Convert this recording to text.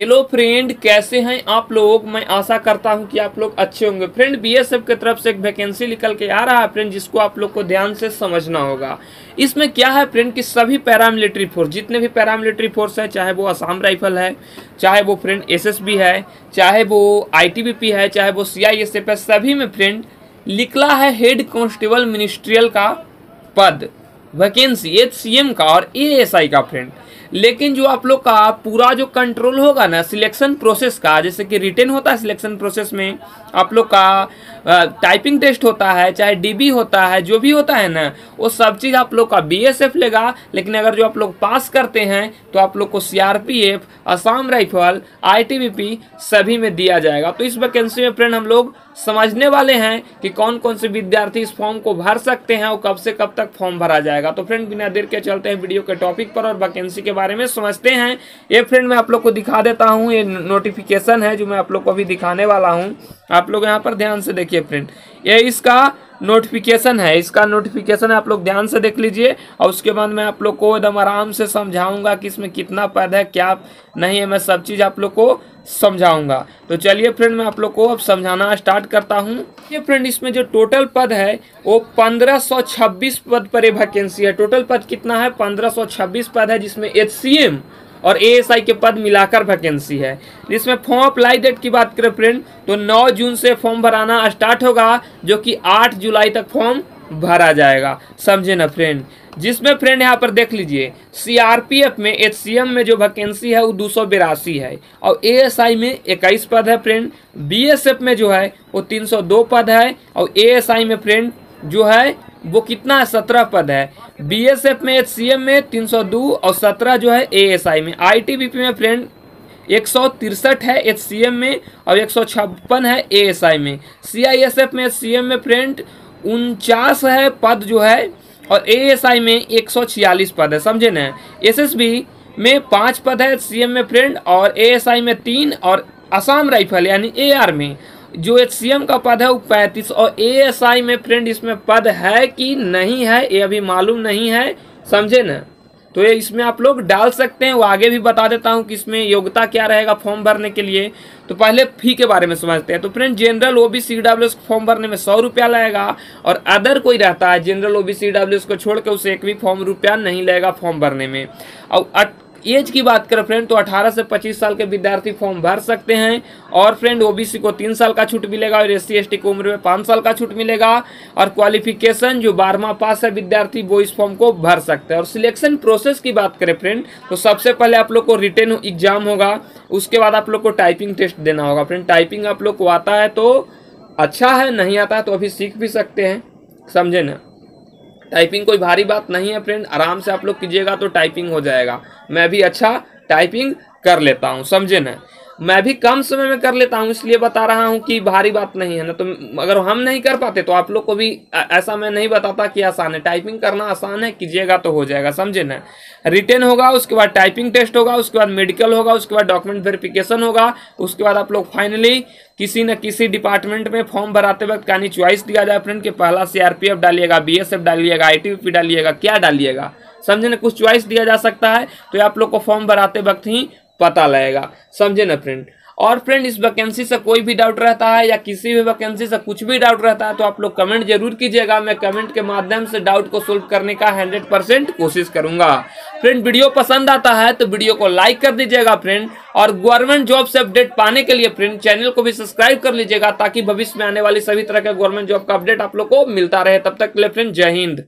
Hello friend कैसे हैं? आप लोग, मैं आशा करता हूँ कि आप लोग अच्छे होंगे। फ्रेंड बीएसएफ की तरफ़ से एक वैकेंसी निकल के आ रहा है फ्रेंड जिसको आप लोग को ध्यान से समझना होगा। इसमें क्या है फ्रेंड कि सभी पैरामिलिट्री फोर्स जितने भी पैरामिलिट्री फोर्स है, चाहे वो असम राइफल है, चाहे वो फ्रेंड एसएसबी है, चाहे वो आईटीबीपी है, चाहे वो सीआईएसएफ है, सभी में फ्रेंड निकला है हेड कॉन्स्टेबल मिनिस्ट्रियल का पद। वैकेंसी एचसीएम का और ए का फ्रेंड लेकिन जो आप लोग का पूरा जो कंट्रोल होगा ना सिलेक्शन प्रोसेस का, जैसे कि रिटेन होता है सिलेक्शन प्रोसेस में, आप लोग का टाइपिंग टेस्ट होता है, चाहे डीबी होता है, जो भी होता है ना, वो सब चीज़ आप लोग का बीएसएफ लेगा। लेकिन अगर जो आप लोग पास करते हैं तो आप लोग को सीआरपीएफ असम राइफल आईटीबीपी सभी में दिया जाएगा। तो इस वैकेंसी में फ्रेंड हम लोग समझने वाले हैं कि कौन कौन से विद्यार्थी इस फॉर्म को भर सकते हैं और कब से कब तक फॉर्म भरा जाएगा। तो फ्रेंड, बिना देर के चलते हैं वीडियो के टॉपिक पर और वैकेंसी के बारे में समझते हैं। ये फ्रेंड, मैं आप लोग को दिखा देता हूँ, ये नोटिफिकेशन है जो मैं आप लोग को अभी दिखाने वाला हूँ। आप लोग यहाँ पर ध्यान से देखिए फ्रेंड। ये इसका नोटिफिकेशन है। इसका नोटिफिकेशन आप लोग ध्यान से देख लीजिए। और उसके बाद मैं आप लोग को एकदम आराम से समझाऊँगा कि इसमें कितना पद है, क्या नहीं है। मैं सब चीज़ आप लोग को समझाऊँगा। तो चलिए फ्रेंड मैं आप लोग को अब समझाना स्टार्ट करता हूँ। ये फ्रेंड इसमें जो टोटल पद है, वो 1526 पद पर वैकेंसी है। टोटल पद कितना है? 1526 पद है, जिसमें एच और एएसआई के पद मिलाकर वैकेंसी है। जिसमें फॉर्म अप्लाई डेट की बात करें फ्रेंड तो 9 जून से फॉर्म भराना स्टार्ट होगा, जो कि 8 जुलाई तक फॉर्म भरा जाएगा। समझे ना फ्रेंड जिसमें फ्रेंड यहाँ पर देख लीजिए सीआरपीएफ में एचसीएम में जो वैकेंसी है, वो दो है। और एएसआई में 21 पद है फ्रेंड बीएसएफ में जो है, वो 302 पद है। और एएसआई में फ्रेंड जो है वो कितना है सत्रह पद है? बीएसएफ में एच में 302 और सत्रह जो है एएसआई में। आईटीबीपी में फ्रेंड एक सौ तिरसठ है एचसीएम में और एक सौ छप्पन है एएसआई में। सीआईएसएफ में एच में फ्रेंड उनचास है पद जो है और एएसआई में एक सौ छियालीस पद है। समझे ना? एसएसबी में पाँच पद है सीएम में फ्रेंड और एएसआई में तीन और असम राइफल यानी एआर में। जो एचसीएम का पद है वो पैंतीस, और ए में फ्रेंड इसमें पद है कि नहीं है, ये अभी मालूम नहीं है, समझे ना? तो ये इसमें आप लोग डाल सकते हैं, वो आगे भी बता देता हूँ कि इसमें योग्यता क्या रहेगा फॉर्म भरने के लिए। तो पहले फ़ी के बारे में समझते हैं। तो friend general O B C W form भरने में सौ रुपया लगेगा, और अदर कोई रहता है general O B C W को छोड़ के उसे एक भी फॉर्म रुपया नहीं लगेगा फॉर्म भरने में। और एज की बात करें फ्रेंड तो 18 से 25 साल के विद्यार्थी फॉर्म भर सकते हैं। और फ्रेंड, ओबीसी को तीन साल का छूट मिलेगा और एस सी की उम्र में पाँच साल का छूट मिलेगा। और क्वालिफिकेशन जो बारहवा पास है विद्यार्थी, वो इस फॉर्म को भर सकते हैं। और सिलेक्शन प्रोसेस की बात करें फ्रेंड तो सबसे पहले आप लोग को रिटर्न एग्ज़ाम होगा, उसके बाद आप लोग को टाइपिंग टेस्ट देना होगा। फ्रेंड, टाइपिंग आप लोग को आता है तो अच्छा है, नहीं आता है तो अभी सीख भी सकते हैं, समझे ना? टाइपिंग कोई भारी बात नहीं है फ्रेंड, आराम से आप लोग कीजिएगा तो टाइपिंग हो जाएगा। मैं भी अच्छा टाइपिंग कर लेता हूँ, समझे ना? मैं भी कम समय में कर लेता हूँ, इसलिए बता रहा हूँ कि भारी बात नहीं है ना तो अगर हम नहीं कर पाते तो आप लोग को भी ऐसा मैं नहीं बताता कि आसान है। टाइपिंग करना आसान है, कीजिएगा तो हो जाएगा, समझे ना? रिटेन होगा, उसके बाद टाइपिंग टेस्ट होगा, उसके बाद मेडिकल होगा, उसके बाद डॉक्यूमेंट वेरिफिकेशन होगा, उसके बाद आप लोग फाइनली किसी न किसी डिपार्टमेंट में फॉर्म भराते वक्त कहानी च्वाइस दिया जाए फ्रेंड के पहला सीआरपीएफ डालिएगा बीएसएफ डालिएगा आईटीबीपी डालिएगा, क्या डालिएगा? समझे ना? कुछ च्वाइस दिया जा सकता है तो आप लोग को फॉर्म भराते वक्त ही पता लगेगा। समझे ना फ्रेंड और फ्रेंड इस वैकेंसी से कोई भी डाउट रहता है या किसी भी वैकेंसी से कुछ भी डाउट रहता है तो आप लोग कमेंट ज़रूर कीजिएगा। मैं कमेंट के माध्यम से डाउट को सोल्व करने का हंड्रेड परसेंट कोशिश करूँगा। फ्रेंड वीडियो पसंद आता है तो वीडियो को लाइक कर दीजिएगा फ्रेंड और गवर्नमेंट जॉब से अपडेट पाने के लिए फ्रेंड चैनल को भी सब्सक्राइब कर लीजिएगा, ताकि भविष्य में आने वाली सभी तरह के गवर्नमेंट जॉब का अपडेट आप लोग को मिलता रहे। तब तक के लिए फ्रेंड जय हिंद।